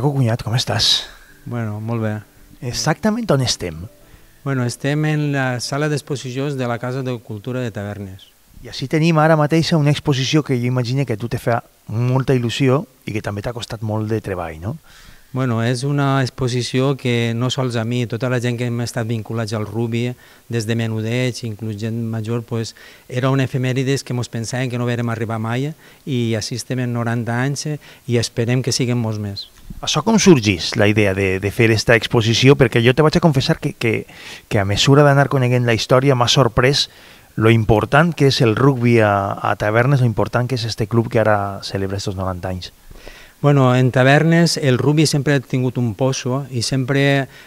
Cunyat, com estàs? Bueno, molt bé. Exactament on estem? Bueno, estem en la sala d'exposicions de la Casa de Cultura de Tavernes. I així tenim ara mateix una exposició que jo imagino que a tu te fa molta il·lusió i que també t'ha costat molt de treball, no? Bueno, és una exposició que no sols a mi, tota la gent que hem estat vinculats al Rubi, des de menudeig, inclús gent major, pues, era una efemèrides que ens pensàvem que no verem arribar mai i així estem en 90 anys i esperem que siguem molts més. Això com sorgís, la idea de, de fer aquesta exposició? Perquè jo te vaig a confessar que, que, que a mesura d'anar coneguent la història m'ha sorprès lo important que és el rugby a, a Tavernes, lo important que és este club que ara celebra estos 90 anys. Bueno, en tavernes el rugby sempre ha tingut un poso i sempre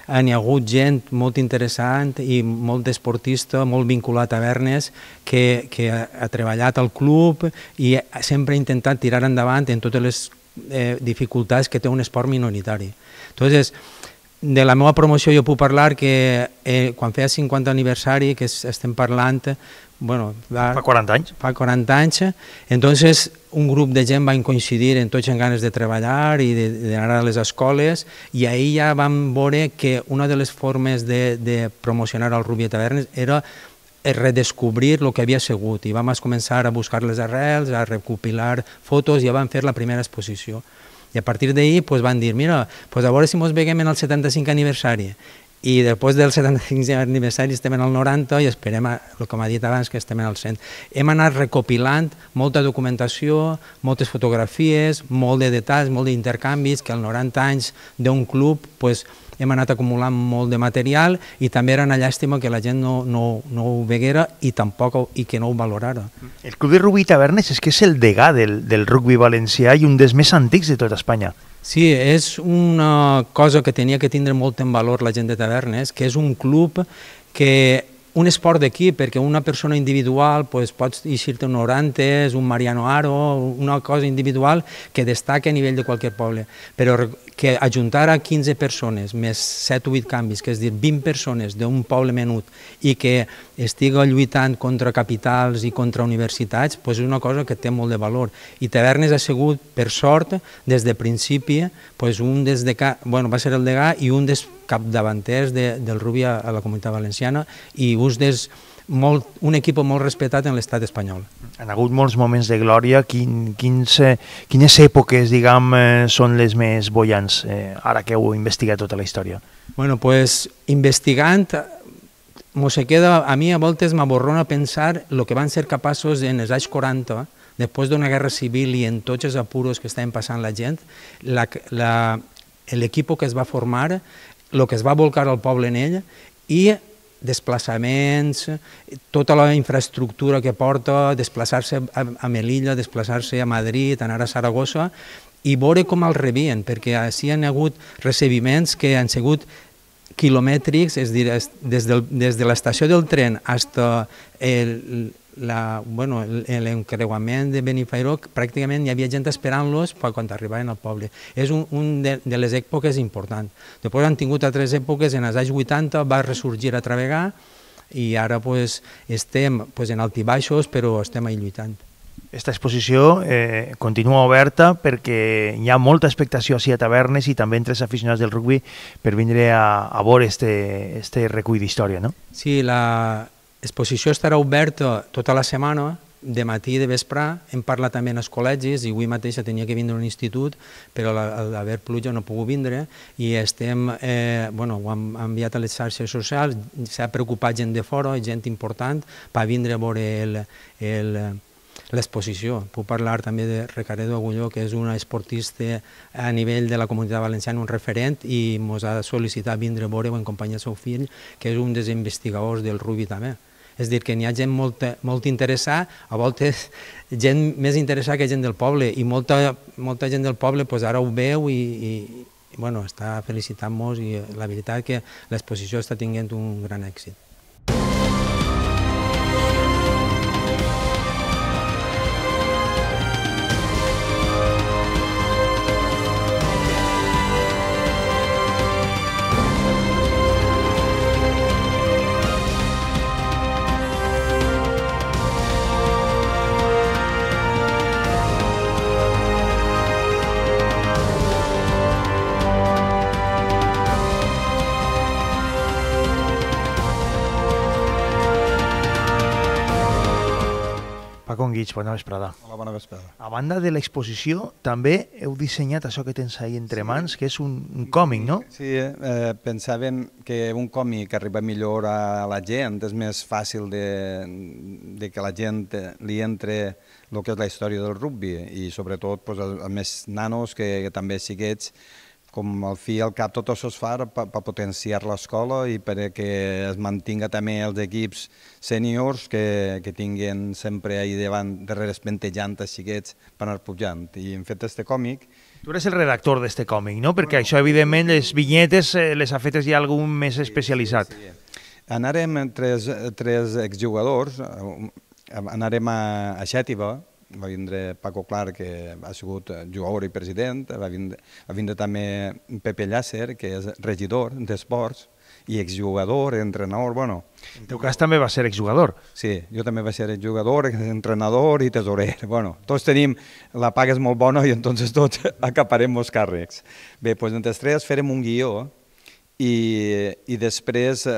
hi ha hagut gent molt interessant i molt esportista, molt vinculat a tavernes, que, que ha, ha treballat al club i sempre ha intentat tirar endavant en totes les eh, dificultats que té un esport minoritari. Entonces, de la meva promoció jo puc parlar que eh, quan feia 50 aniversari, que estem parlant, bueno, va, fa 40 anys. Fa 40 anys, entonces un grup de gent van coincidir en tots en ganes de treballar i d'anar a les escoles i ahir ja vam veure que una de les formes de, de promocionar el Rubi Tavernes era redescobrir el que havia sigut i vam començar a buscar les arrels, a recopilar fotos i ja vam fer la primera exposició. I a partir d'ahir pues, van dir, mira, pues a veure si ens veiem en el 75 aniversari i després del 75 aniversari estem en el 90 i esperem, el com ha dit abans, que estem en el 100. Hem anat recopilant molta documentació, moltes fotografies, molt de detalls, molt d'intercanvis, que als 90 anys d'un club pues, hem anat acumulant molt de material i també era una llàstima que la gent no, no, no ho veguera i tampoc i que no ho valorara. El Club de Rugby Tavernes és que és el degà del, del rugby valencià i un dels més antics de tota Espanya. Sí, és una cosa que tenia que tindre molt en valor la gent de Tavernes, que és un club que un esport d'equip, perquè una persona individual pues, pots eixir-te un Orantes, un Mariano Aro, una cosa individual que destaca a nivell de qualsevol poble. Però que ajuntar a 15 persones més 7 o 8 canvis, que és dir, 20 persones d'un poble menut i que estiga lluitant contra capitals i contra universitats, pues és una cosa que té molt de valor. I Tavernes ha sigut, per sort, des de principi, pues un des de, bueno, va ser el degà i un dels capdavanters de, del Rubi a, a la comunitat valenciana i us des molt, un equip molt respectat en l'estat espanyol. Han hagut molts moments de glòria. Quin, quins, eh, quines èpoques, diguem, eh, són les més bollants, eh, ara que heu investigat tota la història? Bueno, pues, investigant, mos se queda, a mi a voltes m'aborrona pensar el que van ser capaços en els anys 40, després d'una guerra civil i en tots els apuros que estaven passant la gent, l'equip que es va formar, el que es va volcar al poble en ell i desplaçaments, tota la infraestructura que porta, desplaçar-se a Melilla, desplaçar-se a Madrid, anar a Saragossa, i veure com el rebien, perquè així han hagut recebiments que han sigut quilomètrics, és dir, des, del, des de l'estació del tren fins el, la, bueno, l'encreuament de Benifairó, pràcticament hi havia gent esperant-los quan arribaven al poble. És un, un de, de les èpoques importants. Després han tingut altres èpoques, en els anys 80 va ressorgir a Travegar i ara pues, estem pues, en altibaixos, però estem ahí lluitant. Esta exposició eh, continua oberta perquè hi ha molta expectació així a tavernes i també entre els aficionats del rugby per vindre a, a veure este, este recull d'història, no? Sí, la, L'exposició estarà oberta tota la setmana, de matí i de vespre, hem parlat també els col·legis i avui mateix tenia que vindre a un institut, però al haver pluja no pogut vindre i estem, eh, bueno, ho hem enviat a les xarxes socials, s'ha preocupat gent de fora, gent important, per vindre a veure el, l'exposició. Puc parlar també de Recaredo Agulló, que és una esportista a nivell de la comunitat valenciana, un referent, i ens ha sol·licitat vindre a veure en companyia del seu fill, que és un dels investigadors del Rubi també. És dir, que n'hi ha gent molt, molt interessada, a voltes gent més interessada que gent del poble, i molta, molta gent del poble pues, ara ho veu i, i, i bueno, està felicitant-nos i la veritat que l'exposició està tinguent un gran èxit. Guig, bona vesprada. Hola, bona vesprada. A banda de l'exposició, també heu dissenyat això que tens ahí entre mans, que és un, un còmic, no? Sí, eh, pensàvem que un còmic arriba millor a la gent, és més fàcil de, de que la gent li entre el que és la història del rugby i sobretot pues, a més nanos que, que també siguets com al fi i al cap tot això es fa per, per potenciar l'escola i perquè es mantinga també els equips sèniors que, que tinguin sempre ahí davant, darrere espentejant els xiquets per anar pujant. I hem fet este còmic Tu eres el redactor d'este còmic, no? Perquè això, evidentment, les vinyetes eh, les ha fetes ja algun més especialitzat. Sí, sí. Anarem tres, tres exjugadors, eh, anarem a, a Xètiva, va vindre Paco Clar, que ha sigut jugador i president, va vindre, va vindre també Pepe Llàcer, que és regidor d'esports, i exjugador, entrenador, bueno... En teu cas també va ser exjugador. Sí, jo també va ser exjugador, entrenador i tesorer. Bueno, tots tenim, la paga és molt bona i entonces tots acaparem els càrrecs. Bé, doncs entre tres farem un guió i, i després eh,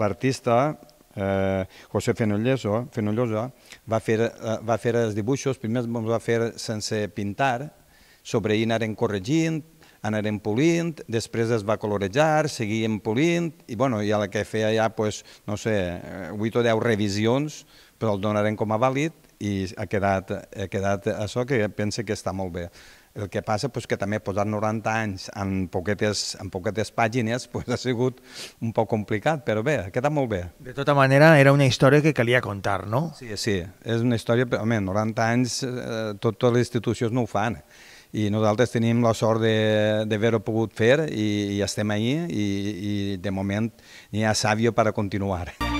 l'artista eh, José Fenolloso, Fenollosa va fer, eh, va fer els dibuixos, primer els va fer sense pintar, sobre ahir anaren corregint, anaren polint, després es va colorejar, seguíem polint, i, bueno, i a la que feia ja, pues, no sé, 8 o 10 revisions, però el donarem com a vàlid i ha quedat, ha quedat això que pense que està molt bé. El que passa és que també posar 90 anys en poquetes, en poquetes pàgines pues, ha sigut un poc complicat, però bé, ha quedat molt bé. De tota manera, era una història que calia contar, no? Sí, sí, és una història, home, 90 anys eh, totes les institucions no ho fan i nosaltres tenim la sort d'haver-ho pogut fer i, i estem ahí i, i de moment n'hi ha sàvio per a continuar.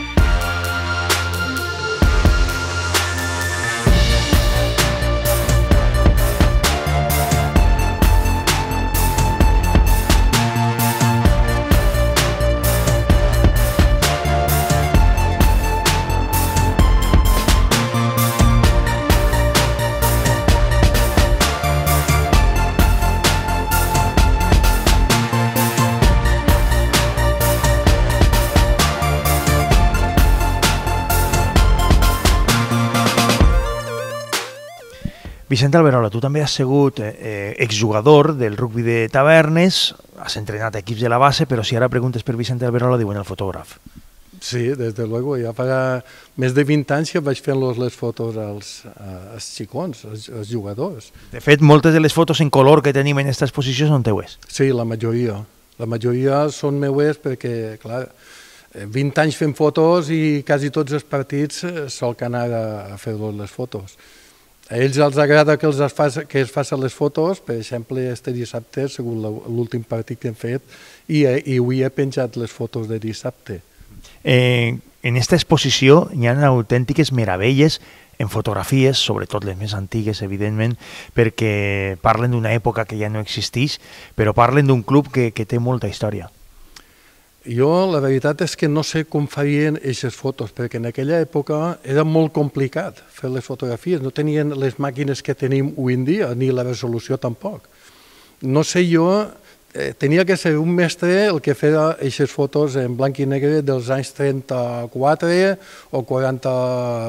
Vicent Alberola, tu també has sigut eh, eh, exjugador del rugby de tavernes, has entrenat equips de la base, però si ara preguntes per Vicent Alberola, diuen el fotògraf. Sí, des de luego. Ja fa més de 20 anys que vaig fent-los les fotos als, als xicons, als, als jugadors. De fet, moltes de les fotos en color que tenim en aquesta exposició són teues. Sí, la majoria. La majoria són meues perquè, clar, 20 anys fent fotos i quasi tots els partits sol que anar a, a fer les fotos. A ells els agrada que, els faci, que es facin les fotos, per exemple, este dissabte, segons l'últim partit que hem fet, i, i avui he penjat les fotos de dissabte. Eh, en aquesta exposició hi ha autèntiques meravelles en fotografies, sobretot les més antigues, evidentment, perquè parlen d'una època que ja no existeix, però parlen d'un club que, que té molta història. Jo la veritat és que no sé com farien aquestes fotos, perquè en aquella època era molt complicat fer les fotografies, no tenien les màquines que tenim avui en dia, ni la resolució tampoc. No sé jo eh, tenia que ser un mestre el que feia aquestes fotos en blanc i negre dels anys 34 o 40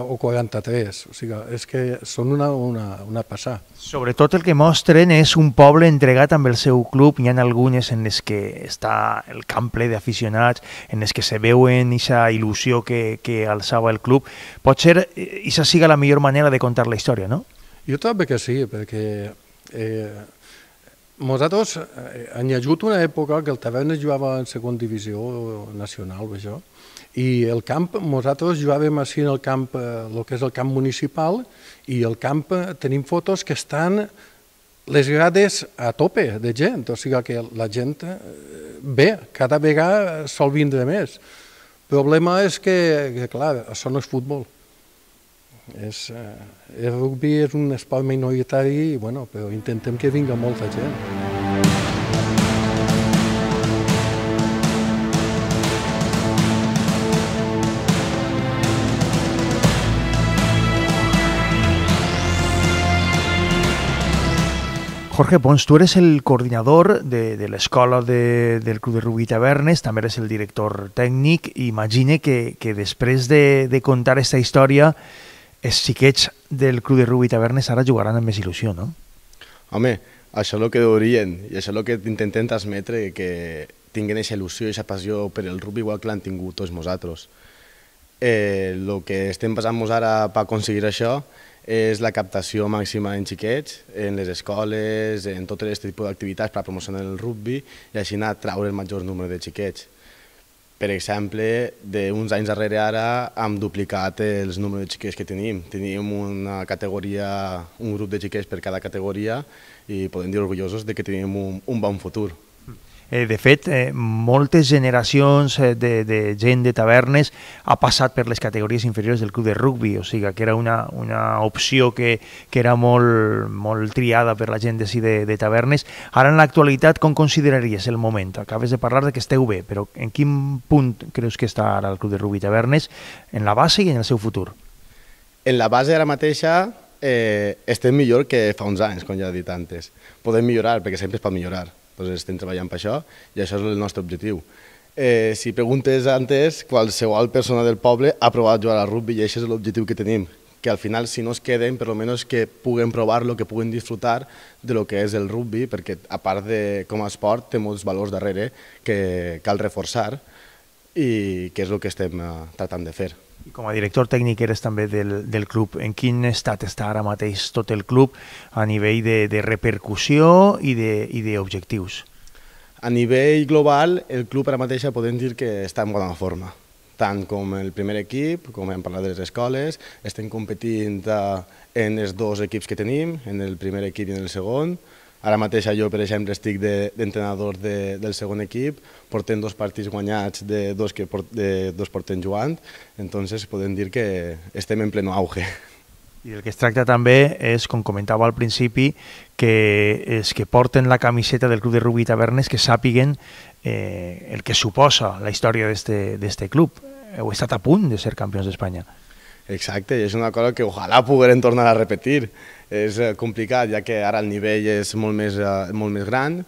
o 43. O sigui, és que són una, una, una passada. Sobretot el que mostren és un poble entregat amb el seu club. Hi ha algunes en les que està el camp ple d'aficionats, en les que se veuen aquesta il·lusió que, que alçava el club. Pot ser, aquesta siga la millor manera de contar la història, no? Jo trobo que sí, perquè eh, nosaltres eh, hi ha hagut una època que el Tavernes jugava en segona divisió nacional, això, i el camp, nosaltres jugàvem així en el camp, eh, el que és el camp municipal, i el camp eh, tenim fotos que estan les grades a tope de gent, o sigui que la gent ve, cada vegada sol vindre més. El problema és que, que clar, això no és futbol. És, eh, el rugby és un esport minoritari, bueno, però intentem que vinga molta gent. Jorge Pons, tu eres el coordinador de, de l'escola de, del Club de Rugby Tavernes, també eres el director tècnic, i imagine que, que després de, de contar aquesta història els xiquets del Club de Rugby Tavernes ara jugaran amb més il·lusió, no? Home, això és el que deurien, i això és el que intentem transmetre, que tinguin aquesta il·lusió i aquesta passió per el rugby igual que l'han tingut tots nosaltres. Eh, el que estem passant-nos ara per aconseguir això és la captació màxima en xiquets, en les escoles, en tot aquest tipus d'activitats per promocionar el rugby i així anar a traure el major número de xiquets. Per exemple, d'uns anys darrere ara hem duplicat els números de xiquets que tenim. Tenim una categoria, un grup de xiquets per cada categoria i podem dir orgullosos de que tenim un, un bon futur. Eh, de fet, eh, moltes generacions eh, de, de gent de tavernes ha passat per les categories inferiors del club de rugby, o sigui que era una, una opció que, que era molt, molt triada per la gent de, de, de tavernes. Ara, en l'actualitat, com consideraries el moment? Acabes de parlar de que esteu bé, però en quin punt creus que està ara el club de rugby tavernes en la base i en el seu futur? En la base ara mateixa eh, estem millor que fa uns anys, com ja he dit antes. Podem millorar, perquè sempre es pot millorar doncs estem treballant per això i això és el nostre objectiu. Eh, si preguntes antes, qualsevol persona del poble ha provat jugar a rugby i això és l'objectiu que tenim, que al final si no es queden, per almenys que puguen provar-lo, que puguen disfrutar de lo que és el rugby, perquè a part de com a esport té molts valors darrere que cal reforçar i que és el que estem uh, tratant de fer. I com a director tècnic eres també del, del club. En quin estat està ara mateix tot el club a nivell de, de repercussió i d'objectius? A nivell global, el club ara mateix podem dir que està en bona forma. Tant com el primer equip, com hem parlat de les escoles, estem competint uh, en els dos equips que tenim, en el primer equip i en el segon, Ara mateix jo, per exemple, estic d'entrenador de, de, del segon equip, portem dos partits guanyats de dos que port, de dos portem jugant, entonces podem dir que estem en pleno auge. I el que es tracta també és, com comentava al principi, que els que porten la camiseta del Club de Rugby Tavernes que sàpiguen eh, el que suposa la història d'aquest club. Heu estat a punt de ser campions d'Espanya. Exacte, i és una cosa que ojalà pogueren tornar a repetir. És eh, complicat, ja que ara el nivell és molt més, eh, molt més gran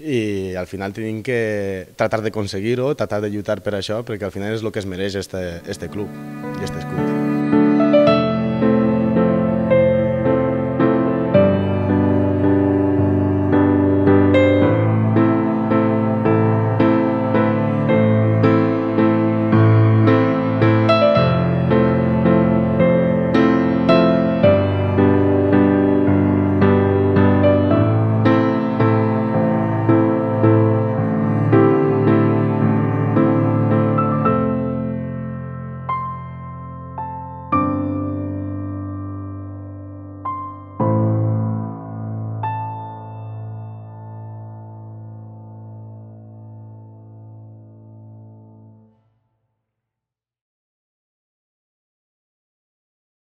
i al final tenim que tratar d'aconseguir-ho, tratar de lluitar per això, perquè al final és el que es mereix este, este club i este club.